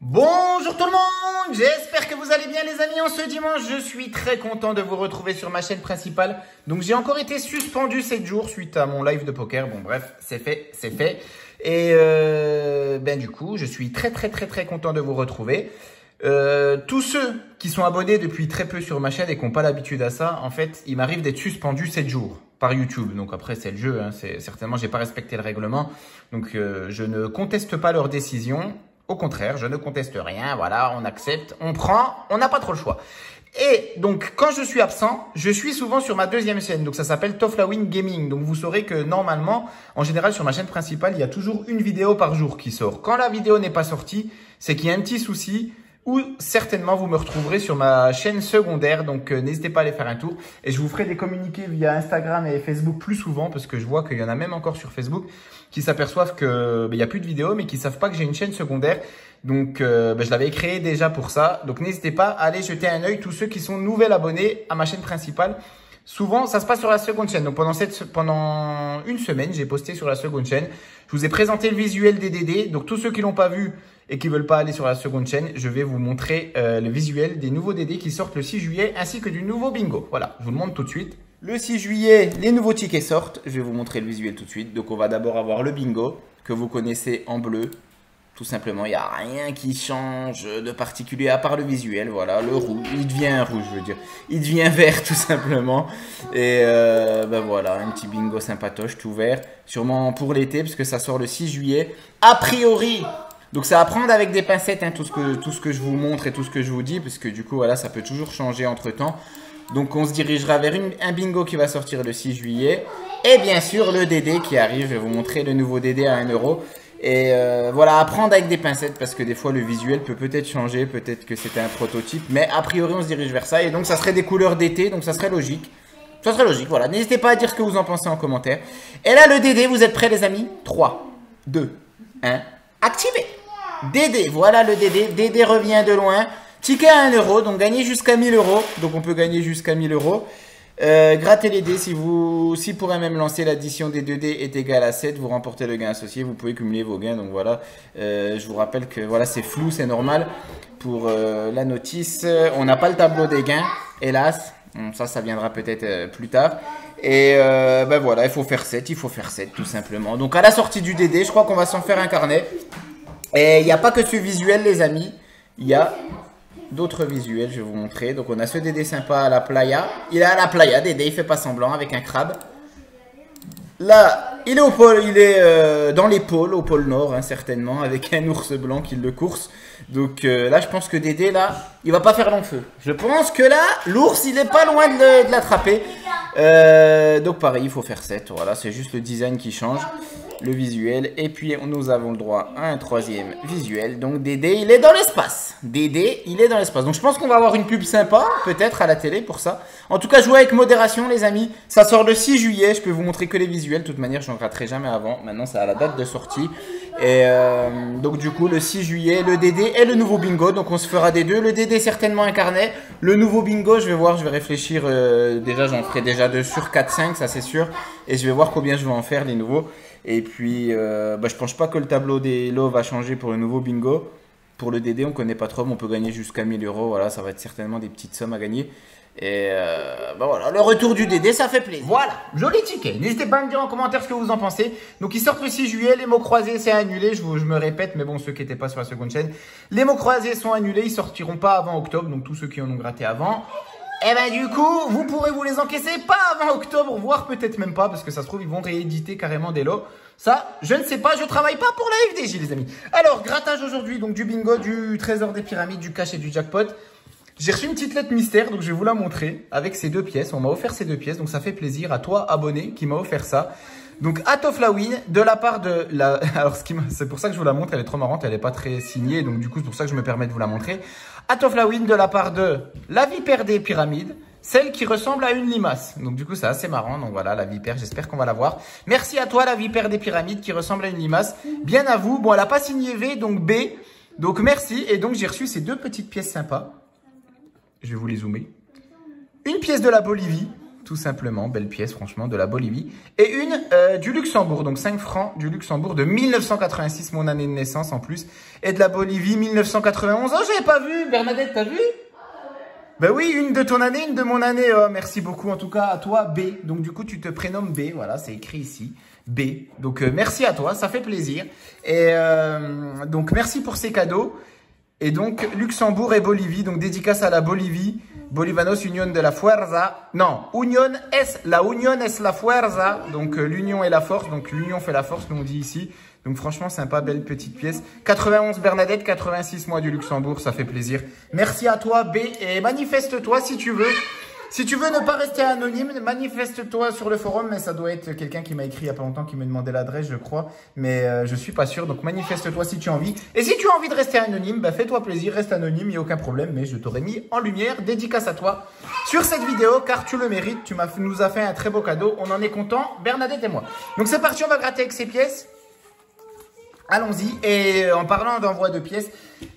Bonjour tout le monde, j'espère que vous allez bien les amis en ce dimanche. Je suis très content de vous retrouver sur ma chaîne principale. Donc j'ai encore été suspendu 7 jours suite à mon live de poker. Bon bref, c'est fait, c'est fait. Et euh, ben du coup, je suis très très très très content de vous retrouver. Euh, tous ceux qui sont abonnés depuis très peu sur ma chaîne et qui n'ont pas l'habitude à ça, en fait, il m'arrive d'être suspendu 7 jours par YouTube. Donc après, c'est le jeu. Hein, c'est certainement, j'ai pas respecté le règlement. Donc euh, je ne conteste pas leur décision. Au contraire, je ne conteste rien, voilà, on accepte, on prend, on n'a pas trop le choix. Et donc, quand je suis absent, je suis souvent sur ma deuxième chaîne. Donc, ça s'appelle Toflawin Gaming. Donc, vous saurez que normalement, en général, sur ma chaîne principale, il y a toujours une vidéo par jour qui sort. Quand la vidéo n'est pas sortie, c'est qu'il y a un petit souci ou certainement vous me retrouverez sur ma chaîne secondaire. Donc euh, n'hésitez pas à aller faire un tour. Et je vous ferai des communiqués via Instagram et Facebook plus souvent parce que je vois qu'il y en a même encore sur Facebook qui s'aperçoivent que ben, il n'y a plus de vidéos mais qui savent pas que j'ai une chaîne secondaire. Donc euh, ben, je l'avais créé déjà pour ça. Donc n'hésitez pas à aller jeter un œil tous ceux qui sont nouveaux abonnés à ma chaîne principale. Souvent, ça se passe sur la seconde chaîne. Donc pendant cette, pendant une semaine, j'ai posté sur la seconde chaîne. Je vous ai présenté le visuel des DD. Donc tous ceux qui l'ont pas vu, et qui veulent pas aller sur la seconde chaîne, je vais vous montrer euh, le visuel des nouveaux DD qui sortent le 6 juillet ainsi que du nouveau bingo. Voilà, je vous le montre tout de suite. Le 6 juillet, les nouveaux tickets sortent. Je vais vous montrer le visuel tout de suite. Donc on va d'abord avoir le bingo que vous connaissez en bleu. Tout simplement, il n'y a rien qui change de particulier à part le visuel. Voilà, le rouge, il devient rouge, je veux dire. Il devient vert tout simplement. Et euh, ben voilà, un petit bingo sympatoche tout vert. Sûrement pour l'été parce que ça sort le 6 juillet. A priori, donc c'est à prendre avec des pincettes hein, tout, ce que, tout ce que je vous montre et tout ce que je vous dis, parce que du coup voilà, ça peut toujours changer entre temps. Donc on se dirigera vers un bingo qui va sortir le 6 juillet. Et bien sûr le DD qui arrive, je vais vous montrer le nouveau DD à 1 euro. Et euh, voilà, à prendre avec des pincettes parce que des fois le visuel peut peut-être changer, peut-être que c'était un prototype. Mais a priori on se dirige vers ça et donc ça serait des couleurs d'été, donc ça serait logique. Ça serait logique, voilà. N'hésitez pas à dire ce que vous en pensez en commentaire. Et là le DD, vous êtes prêts les amis? 3, 2, 1, activez Dédé, voilà le Dédé. Dédé revient de loin. Ticket à 1 euro, donc gagner jusqu'à 1000 euros. Donc on peut gagner jusqu'à 1000 euros. Euh, grattez les dés, si vous, si pour même lancer l'addition des 2 dés est égale à 7, vous remportez le gain associé, vous pouvez cumuler vos gains. Donc voilà, euh, je vous rappelle que voilà c'est flou, c'est normal. Pour euh, la notice, on n'a pas le tableau des gains, hélas. ça, ça viendra peut-être plus tard. Et ben voilà, il faut faire 7, il faut faire 7 tout simplement. Donc à la sortie du DD, je crois qu'on va s'en faire un carnet. Et il n'y a pas que ce visuel, les amis. Il y a d'autres visuels, je vais vous montrer. Donc, on a ce Dédé sympa à la playa. Il est à la playa, Dédé, il fait pas semblant avec un crabe. Là, il est au pôle, il est euh, dans les pôles, au pôle nord, hein, certainement, avec un ours blanc qui le course. Donc euh, là, je pense que Dédé, là, il va pas faire long feu. Je pense que là, l'ours, il est pas loin de, l'attraper. Euh, donc pareil, il faut faire 7. Voilà, c'est juste le design qui change le visuel. Et puis, nous avons le droit à un troisième visuel. Donc, Dédé, il est dans l'espace. Dédé, il est dans l'espace. Donc, je pense qu'on va avoir une pub sympa, peut-être, à la télé pour ça. En tout cas, jouez avec modération, les amis. Ça sort le 6 juillet. Je peux vous montrer que les visuels. De toute manière, je n'en raterai jamais avant. Maintenant, c'est à la date de sortie. Et euh, donc, du coup, le 6 juillet, le Dédé et le nouveau bingo. Donc, on se fera des deux. Le Dédé, certainement un carnet. Le nouveau bingo, je vais voir, je vais réfléchir. Euh, déjà, j'en ferai déjà 2 sur 4-5, ça c'est sûr. Et je vais voir combien je vais en faire, les nouveaux. Et puis, euh, bah, je pense pas que le tableau des lots va changer pour le nouveau bingo. Pour le DD, on connaît pas trop, mais on peut gagner jusqu'à 1000 euros. Voilà, ça va être certainement des petites sommes à gagner. Et euh, bah voilà, le retour du DD, ça fait plaisir. Voilà, joli ticket. N'hésitez pas à me dire en commentaire ce que vous en pensez. Donc, ils sortent le 6 juillet. Les mots croisés, c'est annulé. Je, me répète, mais bon, ceux qui n'étaient pas sur la seconde chaîne. Les mots croisés sont annulés. Ils sortiront pas avant octobre. Donc, tous ceux qui en ont gratté avant. Et eh ben du coup, vous pourrez vous les encaisser pas avant octobre, voire peut-être même pas, parce que ça se trouve, ils vont rééditer carrément des lots. Ça, je ne sais pas, je travaille pas pour la FDJ, les amis. Alors, grattage aujourd'hui, donc du bingo, du trésor des pyramides, du cash et du jackpot. J'ai reçu une petite lettre mystère, donc je vais vous la montrer avec ces deux pièces. On m'a offert ces deux pièces, donc ça fait plaisir à toi, abonné, qui m'a offert ça. Donc, Atoflawin, de la part de la... Alors, c'est pour ça que je vous la montre, elle est trop marrante, elle n'est pas très signée, donc du coup, c'est pour ça que je me permets de vous la montrer. Atoflawin, de la part de la vipère des pyramides, celle qui ressemble à une limace. Donc du coup, c'est assez marrant. Donc voilà, la vipère, j'espère qu'on va la voir. Merci à toi, la vipère des pyramides qui ressemble à une limace. Bien à vous. Bon, elle n'a pas signé V, donc B. Donc merci. Et donc j'ai reçu ces deux petites pièces sympas. Je vais vous les zoomer. Une pièce de la Bolivie, tout simplement. Belle pièce, franchement, de la Bolivie. Et une euh, du Luxembourg, donc 5 francs du Luxembourg de 1986, mon année de naissance en plus. Et de la Bolivie, 1991. Oh, j'avais pas vu, Bernadette, t'as vu? Ben oui, une de ton année, une de mon année. Oh, merci beaucoup en tout cas à toi, B. Donc du coup, tu te prénommes B. Voilà, c'est écrit ici. B. Donc euh, merci à toi, ça fait plaisir. Et euh, donc merci pour ces cadeaux. Et donc Luxembourg et Bolivie, donc dédicace à la Bolivie. Bolivanos Union de la Fuerza. Non, Union es, la Union es la Fuerza. Donc euh, l'union est la force, donc l'union fait la force, nous on dit ici. Donc franchement, sympa, belle petite pièce. 91 Bernadette, 86 mois du Luxembourg, ça fait plaisir. Merci à toi B et manifeste-toi si tu veux. Si tu veux ne pas rester anonyme, manifeste-toi sur le forum, mais ça doit être quelqu'un qui m'a écrit il y a pas longtemps, qui me demandait l'adresse, je crois, mais euh, je suis pas sûr, donc manifeste-toi si tu as envie. Et si tu as envie de rester anonyme, bah fais-toi plaisir, reste anonyme, il n'y a aucun problème, mais je t'aurais mis en lumière, dédicace à toi sur cette vidéo, car tu le mérites, tu nous as fait un très beau cadeau, on en est content, Bernadette et moi. Donc c'est parti, on va gratter avec ces pièces. Allons-y. Et en parlant d'envoi de pièces,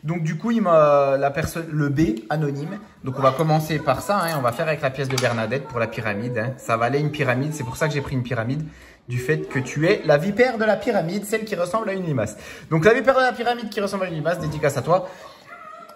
donc du coup, il m'a la personne, le B anonyme. Donc on va commencer par ça. Hein. on va faire avec la pièce de Bernadette pour la pyramide. Hein. Ça valait une pyramide. C'est pour ça que j'ai pris une pyramide. Du fait que tu es la vipère de la pyramide, celle qui ressemble à une limace. Donc la vipère de la pyramide qui ressemble à une limace, dédicace à toi.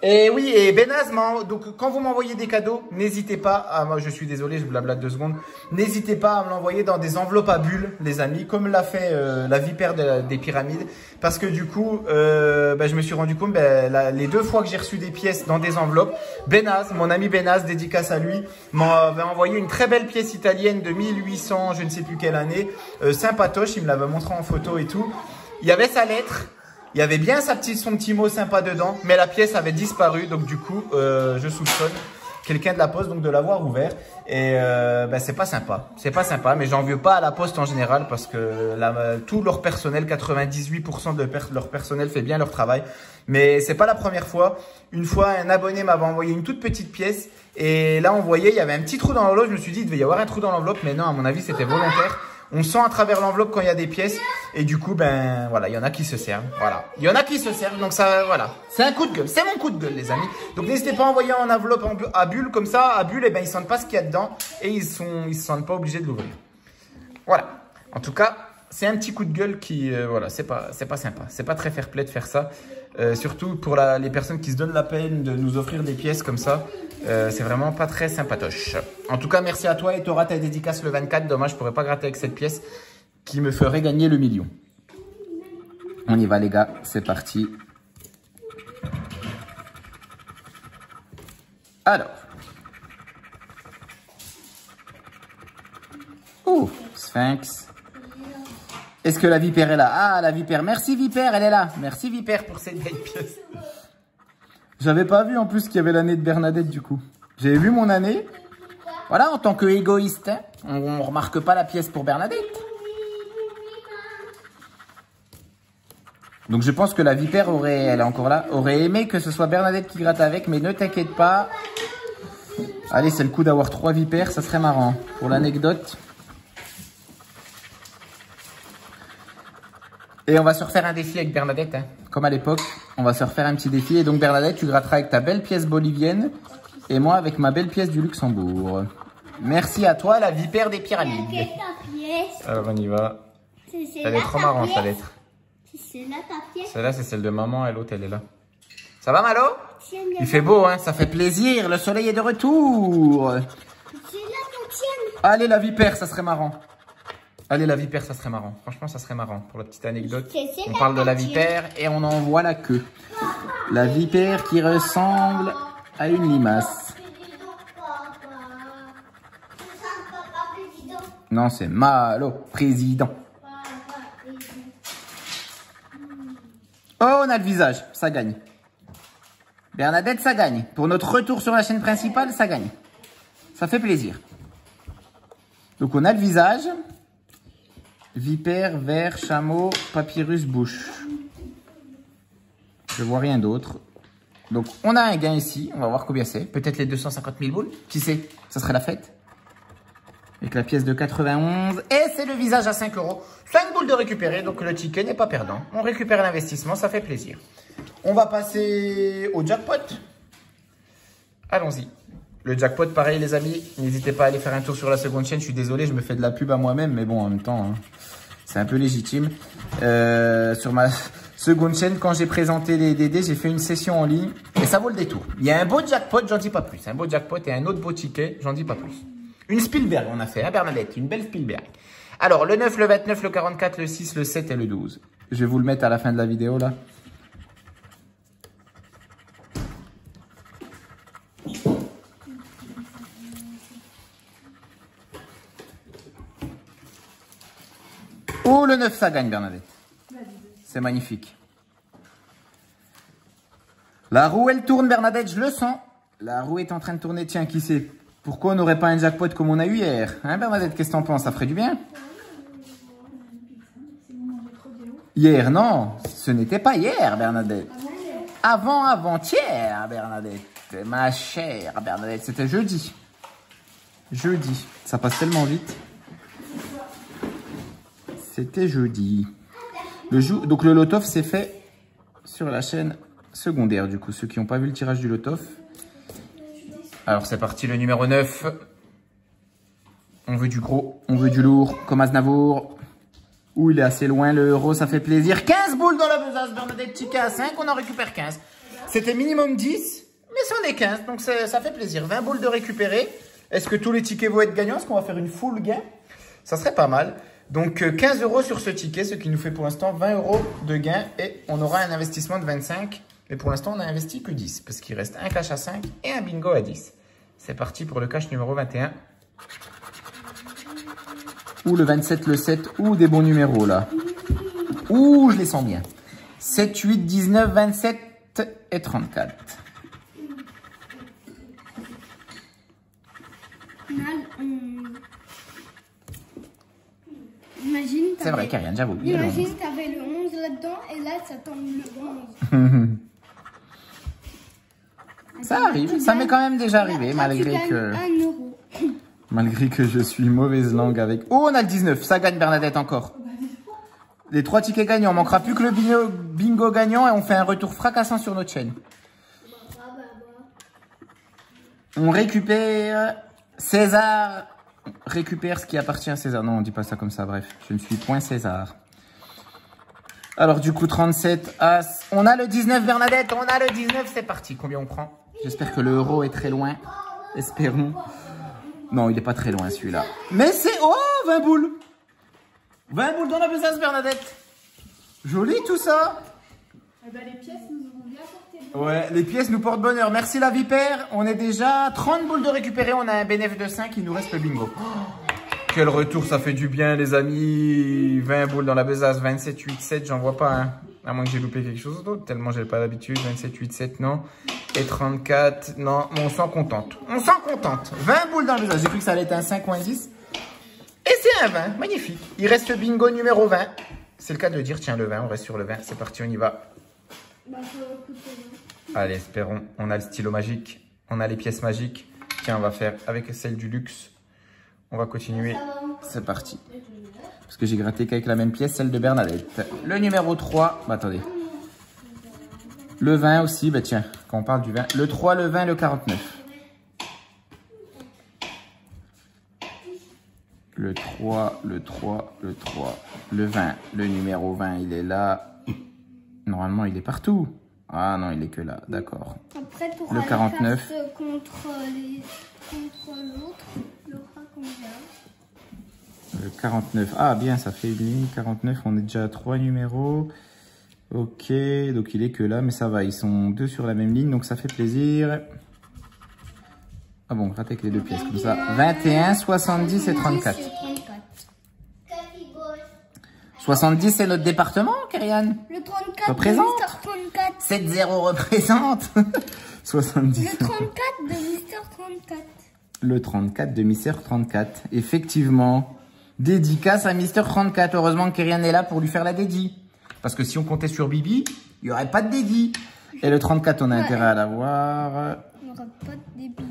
Et oui, et Benaz, donc quand vous m'envoyez des cadeaux, n'hésitez pas, à, moi je suis désolé, je blablate deux secondes, n'hésitez pas à me l'envoyer dans des enveloppes à bulles, les amis, comme l'a fait euh, la vipère des pyramides, parce que du coup, euh, bah, je me suis rendu compte, bah, les deux fois que j'ai reçu des pièces dans des enveloppes, Benaz, mon ami Benaz, dédicace à lui, m'avait envoyé une très belle pièce italienne de 1800, je ne sais plus quelle année, euh, sympatoche, il me l'avait montré en photo et tout. Il y avait sa lettre, il y avait bien sa petite, son petit mot sympa dedans, mais la pièce avait disparu. Donc du coup, euh, je soupçonne quelqu'un de la poste donc de l'avoir ouvert. Et euh, ben, c'est pas sympa. C'est pas sympa, mais j'en veux pas à la poste en général parce que tout leur personnel, 98% de leur personnel fait bien leur travail. Mais c'est pas la première fois. Une fois, un abonné m'avait envoyé une toute petite pièce. Et là, on voyait, il y avait un petit trou dans l'enveloppe. Je me suis dit, il devait y avoir un trou dans l'enveloppe. Mais non, à mon avis, c'était volontaire. On sent à travers l'enveloppe quand il y a des pièces. Et du coup, ben voilà, il y en a qui se servent. Voilà. Il y en a qui se servent. Donc ça, voilà. C'est un coup de gueule. C'est mon coup de gueule, les amis. Donc n'hésitez pas à envoyer en enveloppe à bulle comme ça. À bulle, et eh ben ils sentent pas ce qu'il y a dedans. Et ils sont, ils se sentent pas obligés de l'ouvrir. Voilà. En tout cas, c'est un petit coup de gueule qui, euh, voilà, c'est pas, c'est pas sympa. C'est pas très fair play de faire ça. Euh, surtout pour les personnes qui se donnent la peine de nous offrir des pièces comme ça. Euh, c'est vraiment pas très sympatoche. En tout cas, merci à toi et tu auras ta dédicace le 24. Dommage, je pourrais pas gratter avec cette pièce qui me ferait gagner le million. On y va les gars, c'est parti. Alors. Oh, Sphinx. Est-ce que la vipère est là? Ah, la vipère. Merci vipère, elle est là. Merci vipère pour cette belle pièce. J'avais pas vu en plus qu'il y avait l'année de Bernadette du coup. J'avais vu mon année. Voilà, en tant que égoïste, hein, on, ne remarque pas la pièce pour Bernadette. Donc je pense que la vipère aurait, elle est encore là, aurait aimé que ce soit Bernadette qui gratte avec, mais ne t'inquiète pas. Allez, c'est le coup d'avoir trois vipères, ça serait marrant. Pour l'anecdote. Et on va se refaire un défi avec Bernadette, hein. comme à l'époque. On va se refaire un petit défi. Et donc Bernadette, tu gratteras avec ta belle pièce bolivienne et moi avec ma belle pièce du Luxembourg. Merci à toi, la vipère des pyramides. Alors on y va. Elle est trop marrante ta lettre. Celle-là, c'est celle de maman et l'autre, elle est là. Ça va, Malo? Il fait beau, hein Ça fait plaisir. Le soleil est de retour. Allez, la vipère, ça serait marrant. Allez, la vipère, ça serait marrant. Franchement, ça serait marrant. Pour la petite anecdote, on parle de la vipère et on en voit la queue. La vipère qui ressemble à une limace. Non, c'est Malo, président. Oh, on a le visage. Ça gagne. Bernadette, ça gagne. Pour notre retour sur la chaîne principale, ça gagne. Ça fait plaisir. Donc, on a le visage. Vipère, ver, chameau, papyrus, bouche. Je vois rien d'autre. Donc, on a un gain ici. On va voir combien c'est. Peut-être les 250 000 boules. Qui sait? Ça serait la fête. Avec la pièce de 91. Et c'est le visage à 5 euros. 5 boules de récupérer. Donc, le ticket n'est pas perdant. On récupère l'investissement. Ça fait plaisir. On va passer au jackpot. Allons-y. Le jackpot, pareil les amis, n'hésitez pas à aller faire un tour sur la seconde chaîne. Je suis désolé, je me fais de la pub à moi-même, mais bon, en même temps, hein, c'est un peu légitime. Euh, sur ma seconde chaîne, quand j'ai présenté les DD, j'ai fait une session en ligne et ça vaut le détour. Il y a un beau jackpot, j'en dis pas plus. Un beau jackpot et un autre beau ticket, j'en dis pas plus. Une Spielberg, on a fait, hein, Bernadette, une belle Spielberg. Alors, le 9, le 29, le 44, le 6, le 7 et le 12. Je vais vous le mettre à la fin de la vidéo, là. Oh, le 9, ça gagne, Bernadette. C'est magnifique. La roue, elle tourne, Bernadette, je le sens. La roue est en train de tourner. Tiens, qui sait? Pourquoi on n'aurait pas un jackpot comme on a eu hier? Hein, Bernadette, qu'est-ce que t'en Ça ferait du bien? Hier, non. Ce n'était pas hier, Bernadette. Avant, avant-hier, Bernadette. Ma chère Bernadette, c'était jeudi. Jeudi. Ça passe tellement vite. C'était jeudi. Le Donc le lotoff s'est fait sur la chaîne secondaire, du coup. Ceux qui n'ont pas vu le tirage du lotoff. Alors c'est parti, le numéro 9. On veut du gros, on veut du lourd, comme Aznavour. Ouh, il est assez loin, le euro, ça fait plaisir. 15 boules dans la besace, Bernadette à 5, on en récupère 15. C'était minimum 10, mais c'en est 15, donc c'est- ça fait plaisir. 20 boules de récupérer. Est-ce que tous les tickets vont être gagnants? Est-ce qu'on va faire une full gain? Ça serait pas mal. Donc euh, 15 euros sur ce ticket, ce qui nous fait pour l'instant 20 euros de gain et on aura un investissement de 25. Mais pour l'instant, on a investi que 10 parce qu'il reste un cash à 5 et un bingo à 10. C'est parti pour le cash numéro 21. Ou le 27, le 7, ou des bons numéros là. Ouh, je les sens bien. 7, 8, 19, 27 et 34. Mal, on- Imagine, C'est vrai, Karian, j'avoue. Imagine, t'avais le 11 là-dedans et là, ça tombe le 11. 11. Ça arrive, ça m'est quand même déjà arrivé, malgré que, malgré que je suis mauvaise langue avec. Oh, on a le 19, ça gagne Bernadette encore. Les trois tickets gagnants, on manquera plus que le bingo, bingo gagnant et on fait un retour fracassant sur notre chaîne. On récupère César. Récupère ce qui appartient à César. Non, on dit pas ça comme ça. Bref, je ne suis point César. Alors du coup, 37 As. On a le 19 Bernadette. On a le 19. C'est parti. Combien on prend? J'espère que le euro est très loin. Espérons. Non, il est pas très loin celui-là. Mais c'est... Oh 20 boules 20 boules dans la besace Bernadette. Joli tout ça. Eh ben, les pièces nous auront bien. Ouais, les pièces nous portent bonheur. Merci la vipère. On est déjà à 30 boules de récupérer. On a un bénéfice de 5. Il nous reste le bingo. Quel retour, ça fait du bien, les amis. 20 boules dans la besace. 27, 8, 7. J'en vois pas, hein. À moins que j'ai loupé quelque chose d'autre. Tellement j'ai pas l'habitude. 27, 8, 7, non. Et 34, non. Mais on s'en contente. On s'en contente. 20 boules dans la besace. J'ai cru que ça allait être un 5 ou un 10. Et c'est un 20. Magnifique. Il reste le bingo numéro 20. C'est le cas de dire. Tiens, le 20. On reste sur le 20. C'est parti, on y va. Bah, ça va coûter, hein. Allez, espérons. On a le stylo magique. On a les pièces magiques. Tiens, on va faire avec celle du luxe. On va continuer. C'est parti. Parce que j'ai gratté qu'avec la même pièce, celle de Bernadette. Le numéro 3. Bah, attendez. Le 20 aussi. Bah, tiens, quand on parle du 20. Le 3, le 20, le 49. Le 3, le 3, le 3, le 20. Le numéro 20, il est là. Normalement, il est partout. Ah non, il est que là. D'accord. Après, pour Le aller 49. faire ce contre l'autre, il y aura combien? Le 49. Ah, bien, ça fait une ligne. 49, on est déjà à 3 numéros. Ok, donc il est que là, mais ça va. Ils sont deux sur la même ligne, donc ça fait plaisir. Ah bon, gratter avec les deux pièces, comme ça. 21, 70 et 34. C'est 34. 70, c'est notre département, Karianne Le 34 Représente. de Mister 34. 7-0 représente. 70. Le 34 de Mister 34. Le 34 de Mister 34. Effectivement. Dédicace à Mister 34. Heureusement que Kerian est là pour lui faire la dédie. Parce que si on comptait sur Bibi, il n'y aurait pas de dédie. Et le 34, on a intérêt à l'avoir. Il n'y aura pas de débit.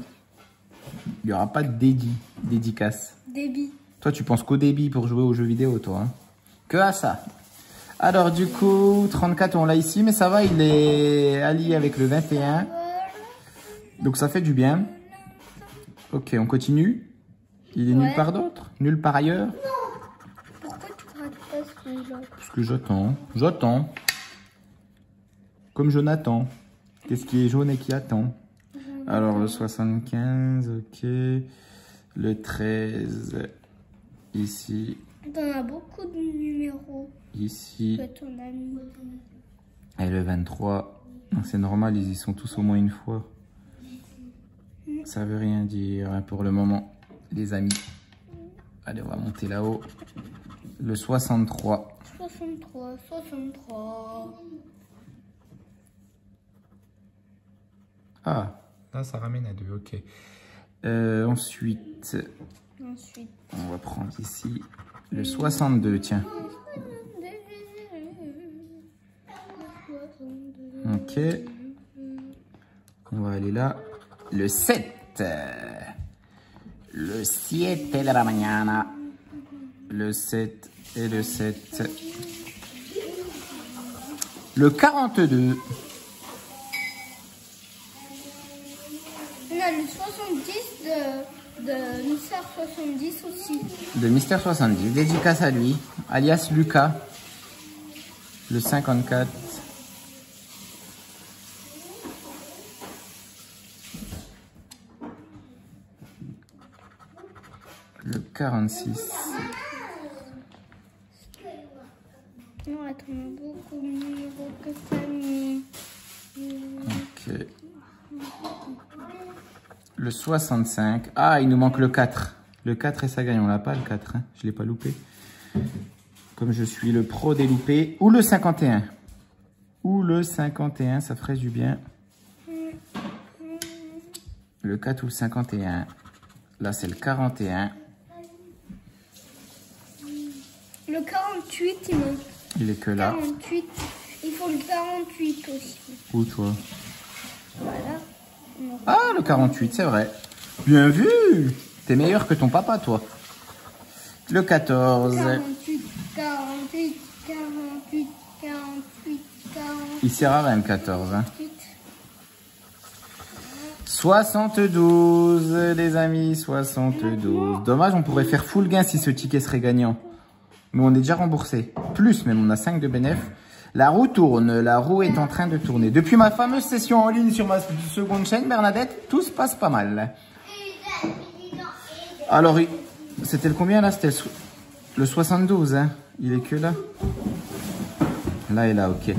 Il n'y aura pas de dédie. Dédicace. Débit. Toi, tu penses qu'au débit pour jouer aux jeux vidéo, toi. hein? Que à ça. Alors, du coup, 34, on l'a ici, mais ça va, il est allié avec le 21. Donc, ça fait du bien. Ok, on continue. Il est nulle Ouais. part d'autre? Nulle part ailleurs? Pourquoi tu rates pas celui-là Parce que j'attends. J'attends. Comme Jonathan. Qu'est-ce qui est jaune et qui attend? Alors le 75, ok. Le 13, ici, T'en as beaucoup de numéros ici. que ton ami. Et le 23. Non, C'est normal, ils y sont tous au moins une fois. Ça veut rien dire hein, pour le moment, les amis. Allez, on va monter là-haut. Le 63. 63, 63. Ah, là ça ramène à deux, ok. Euh, ensuite, Ensuite. on va prendre ici le 62, tiens. Ok. On va aller là. Le 7. Le 7 de la mañana. Le 7 et le 7. Le 42. On a le 70 de, de Mister 70 aussi. De Mister 70. Dédicace à lui. Alias Lucas. Le 54. Le 46. Non, attends, on a beaucoup de numéros que t'as mis. Ok. Le 65. Ah, il nous manque le 4. Le 4 et ça gagne. On l'a pas le 4. hein. Je l'ai pas loupé. Comme je suis le pro des loupés. Ou le 51. Ou le 51, ça ferait du bien. Le 4 ou le 51. Là, c'est le 41. Le 48, il manque. Il est que là. 48. Il faut le 48 aussi. Où toi? Voilà. Ah, le 48, c'est vrai. Bien vu T'es meilleur que ton papa, toi. Le 14. 48, 48, 48, 48, 48. Il sert à rien, le 14. Hein. 72, les amis, 72. Dommage, on pourrait faire full gain si ce ticket serait gagnant. Mais on est déjà remboursé. Plus, même, on a 5 de bénéf. La roue tourne, la roue est en train de tourner. Depuis ma fameuse session en ligne sur ma seconde chaîne, Bernadette, tout se passe pas mal. Alors, c'était le combien là? C'était le 72, hein Il est que là Là et là, ok.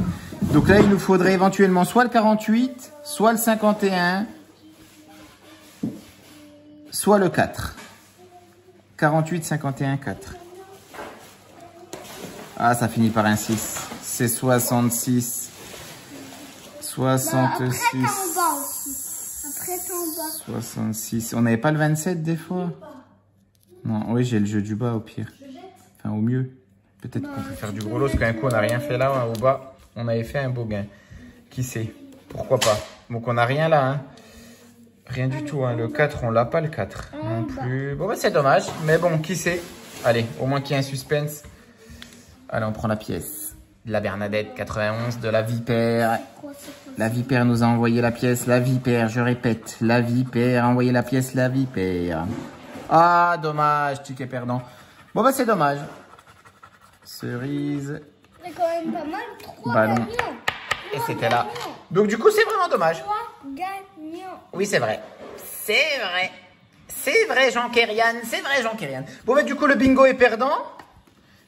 Donc là, il nous faudrait éventuellement soit le 48, soit le 51, soit le 4. 48, 51, 4. Ah, ça finit par un 6. C'est 66. Bah, après, t'es en 66. bas aussi. Après, t'es en bas. 66. On n'avait pas le 27 des fois? Non, oui, j'ai le jeu du bas au pire. Enfin, au mieux. Peut-être qu'on peut faire du gros lot, parce qu'un coup, on n'a rien fait là, hein, au bas. On avait fait un beau gain. Qui sait? Pourquoi pas? Donc, on n'a rien là. Hein. Rien du tout. Hein. Le 4, on l'a pas, le 4. Non plus. Bon, bah, c'est dommage. Mais bon, qui sait? Allez, au moins qu'il y ait un suspense. Allez, on prend la pièce. De la Bernadette 91, de la Vipère. La vipère nous a envoyé la pièce, la vipère, je répète, la vipère a envoyé la pièce, la vipère. Ah, dommage, ticket perdant. Bon, bah, c'est dommage. Cerise. C'est quand même pas mal. 3 Ballon. gagnants. Et c'était là. Donc, du coup, c'est vraiment dommage. 3 gagnants. Oui, c'est vrai. C'est vrai. C'est vrai, Jean Kérian. C'est vrai, Jean Kérian. Bon, bah, du coup, le bingo est perdant.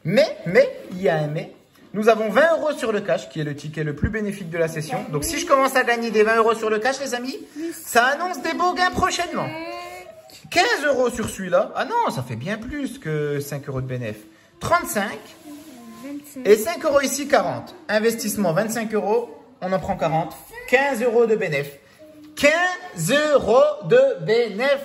Mais, mais, il y a un mais. Nous avons 20 euros sur le cash, qui est le ticket le plus bénéfique de la session. Donc, si je commence à gagner des 20 euros sur le cash, les amis, ça annonce des beaux gains prochainement. 15 euros sur celui-là. Ah non, ça fait bien plus que 5 euros de bénéf. 35. 25. Et 5 euros ici, 40. Investissement, 25 euros. On en prend 40. 15 euros de bénéf. 15 euros de bénéf.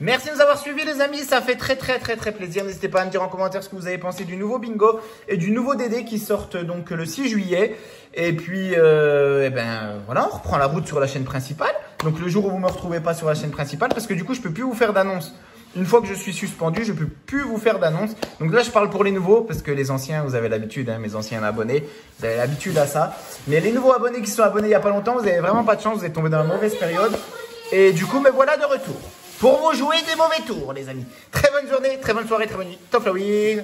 Merci de nous avoir suivis les amis, ça fait très très très très plaisir. N'hésitez pas à me dire en commentaire ce que vous avez pensé du nouveau bingo et du nouveau DD qui sortent donc le 6 juillet. Et puis, euh, eh ben voilà, on reprend la route sur la chaîne principale. Donc le jour où vous me retrouvez pas sur la chaîne principale, parce que du coup je peux plus vous faire d'annonce. Une fois que je suis suspendu, je peux plus vous faire d'annonce. Donc là je parle pour les nouveaux, parce que les anciens, vous avez l'habitude, hein, mes anciens abonnés, vous avez l'habitude à ça. Mais les nouveaux abonnés qui sont abonnés il y a pas longtemps, vous avez vraiment pas de chance, vous êtes tombé dans la mauvaise période. Et du coup, me voilà de retour. Pour vous jouer des mauvais tours, les amis. Très bonne journée, très bonne soirée, très bonne nuit. Top Flowing.